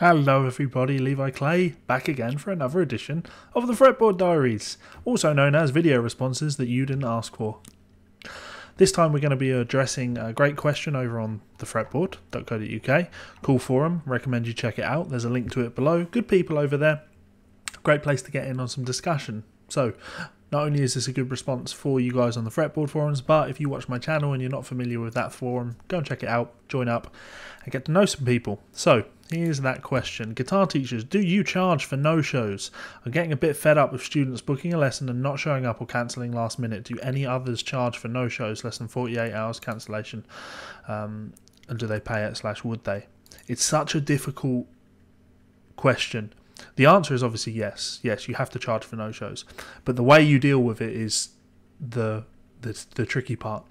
Hello, everybody. Levi Clay back again for another edition of the Fretboard Diaries, also known as video responses that you didn't ask for. This time we're going to be addressing a great question over on the fretboard.co.uk. Cool forum, recommend you check it out. There's a link to it below. Good people over there. Great place to get in on some discussion. So, not only is this a good response for you guys on the fretboard forums, but if you watch my channel and you're not familiar with that forum, go and check it out, join up, and get to know some people. So, here's that question Guitar teachers, do you charge for no shows? I'm getting a bit fed up with students booking a lesson and not showing up or cancelling last minute. Do any others charge for no shows, less than 48 hours cancellation? Um, and do they pay it, slash, would they? It's such a difficult question the answer is obviously yes. Yes, you have to charge for no shows, but the way you deal with it is the the, the tricky part.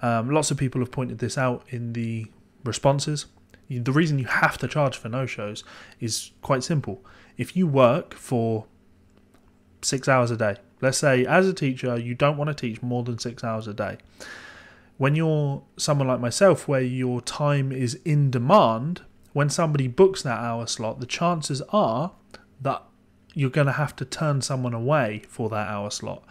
Um, lots of people have pointed this out in the responses. The reason you have to charge for no shows is quite simple. If you work for six hours a day, let's say as a teacher you don't want to teach more than six hours a day. When you're someone like myself, where your time is in demand, when somebody books that hour slot, the chances are that you're going to have to turn someone away for that hour slot.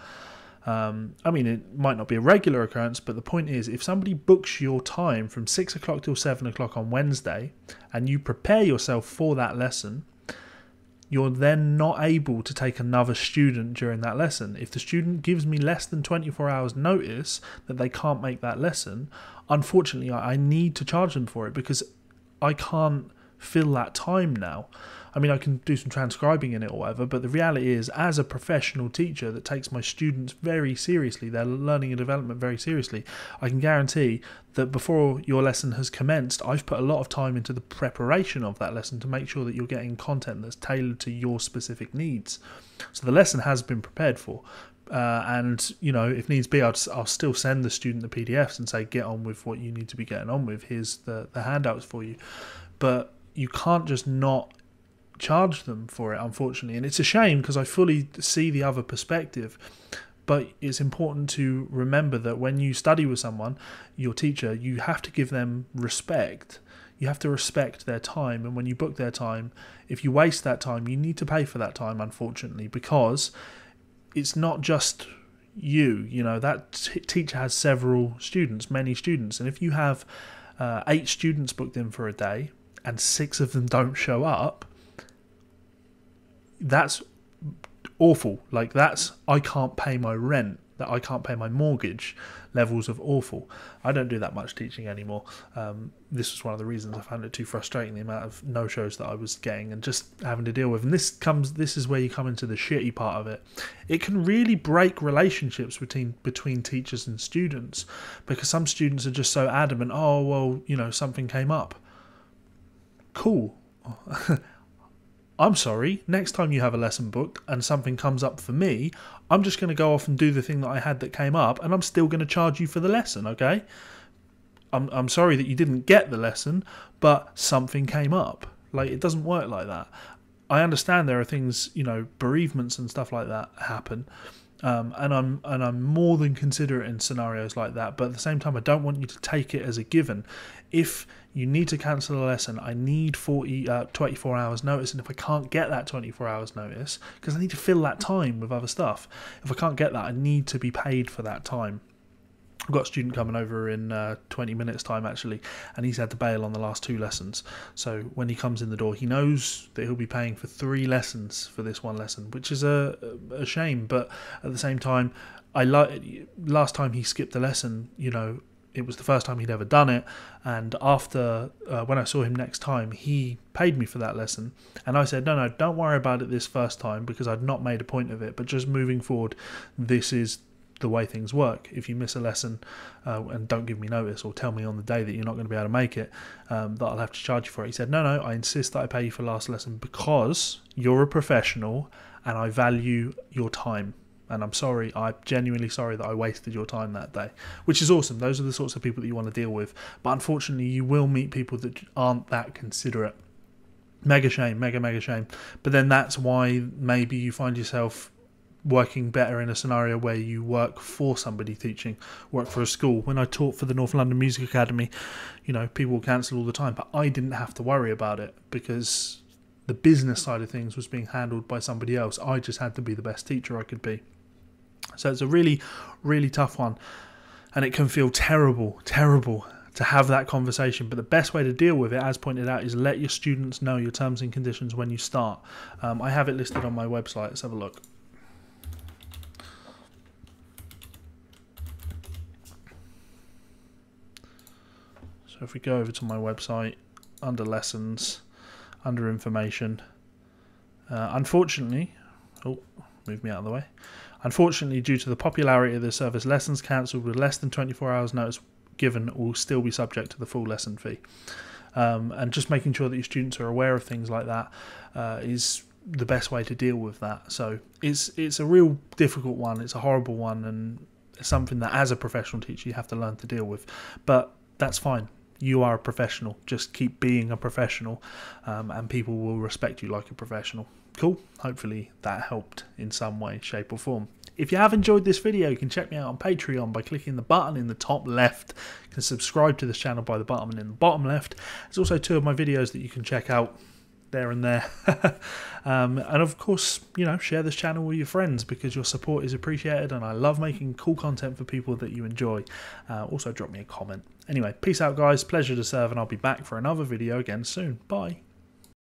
Um, I mean, it might not be a regular occurrence, but the point is, if somebody books your time from six o'clock till seven o'clock on Wednesday, and you prepare yourself for that lesson, you're then not able to take another student during that lesson. If the student gives me less than 24 hours notice that they can't make that lesson, unfortunately, I need to charge them for it because I can't fill that time now. I mean, I can do some transcribing in it or whatever, but the reality is, as a professional teacher that takes my students very seriously, their learning and development very seriously, I can guarantee that before your lesson has commenced, I've put a lot of time into the preparation of that lesson to make sure that you're getting content that's tailored to your specific needs. So the lesson has been prepared for. Uh, and you know, if needs be, I'll, I'll still send the student the PDFs and say, get on with what you need to be getting on with. Here's the, the handouts for you. But you can't just not charge them for it, unfortunately. And it's a shame because I fully see the other perspective. But it's important to remember that when you study with someone, your teacher, you have to give them respect. You have to respect their time. And when you book their time, if you waste that time, you need to pay for that time, unfortunately, because it's not just you. You know, that t- teacher has several students, many students. And if you have uh, eight students booked in for a day, and six of them don't show up, that's awful. Like that's I can't pay my rent, that I can't pay my mortgage. Levels of awful. I don't do that much teaching anymore. Um, this was one of the reasons I found it too frustrating the amount of no shows that I was getting and just having to deal with. And this comes, this is where you come into the shitty part of it. It can really break relationships between between teachers and students because some students are just so adamant. Oh well, you know something came up cool. I'm sorry, next time you have a lesson booked and something comes up for me, I'm just going to go off and do the thing that I had that came up and I'm still going to charge you for the lesson, okay? I'm, I'm sorry that you didn't get the lesson, but something came up. Like, it doesn't work like that. I understand there are things, you know, bereavements and stuff like that happen. Um, and I'm and I'm more than considerate in scenarios like that. But at the same time, I don't want you to take it as a given. If you need to cancel a lesson, I need 40, uh, 24 hours notice. And if I can't get that 24 hours notice, because I need to fill that time with other stuff, if I can't get that, I need to be paid for that time. I've got a student coming over in uh, 20 minutes' time actually, and he's had to bail on the last two lessons. So when he comes in the door, he knows that he'll be paying for three lessons for this one lesson, which is a, a shame. But at the same time, I like last time he skipped a lesson, you know, it was the first time he'd ever done it. And after, uh, when I saw him next time, he paid me for that lesson. And I said, no, no, don't worry about it this first time because I'd not made a point of it. But just moving forward, this is the way things work. If you miss a lesson uh, and don't give me notice or tell me on the day that you're not going to be able to make it, um, that I'll have to charge you for it. He said, No, no, I insist that I pay you for last lesson because you're a professional and I value your time. And I'm sorry, I'm genuinely sorry that I wasted your time that day, which is awesome. Those are the sorts of people that you want to deal with. But unfortunately, you will meet people that aren't that considerate. Mega shame, mega, mega shame. But then that's why maybe you find yourself working better in a scenario where you work for somebody teaching, work for a school. When I taught for the North London Music Academy, you know, people cancel all the time, but I didn't have to worry about it because the business side of things was being handled by somebody else. I just had to be the best teacher I could be. So it's a really, really tough one. And it can feel terrible, terrible to have that conversation. But the best way to deal with it, as pointed out, is let your students know your terms and conditions when you start. Um, I have it listed on my website. Let's have a look. So if we go over to my website, under lessons, under information, uh, unfortunately, oh, move me out of the way. Unfortunately, due to the popularity of the service, lessons cancelled with less than 24 hours notice given will still be subject to the full lesson fee. Um, and just making sure that your students are aware of things like that uh, is the best way to deal with that. So it's it's a real difficult one. It's a horrible one, and something that as a professional teacher you have to learn to deal with. But that's fine. You are a professional. Just keep being a professional, um, and people will respect you like a professional. Cool. Hopefully that helped in some way, shape, or form. If you have enjoyed this video, you can check me out on Patreon by clicking the button in the top left. You can subscribe to this channel by the button in the bottom left. There's also two of my videos that you can check out there and there. um, and of course, you know, share this channel with your friends because your support is appreciated and I love making cool content for people that you enjoy. Uh, also, drop me a comment. Anyway, peace out, guys. Pleasure to serve, and I'll be back for another video again soon. Bye.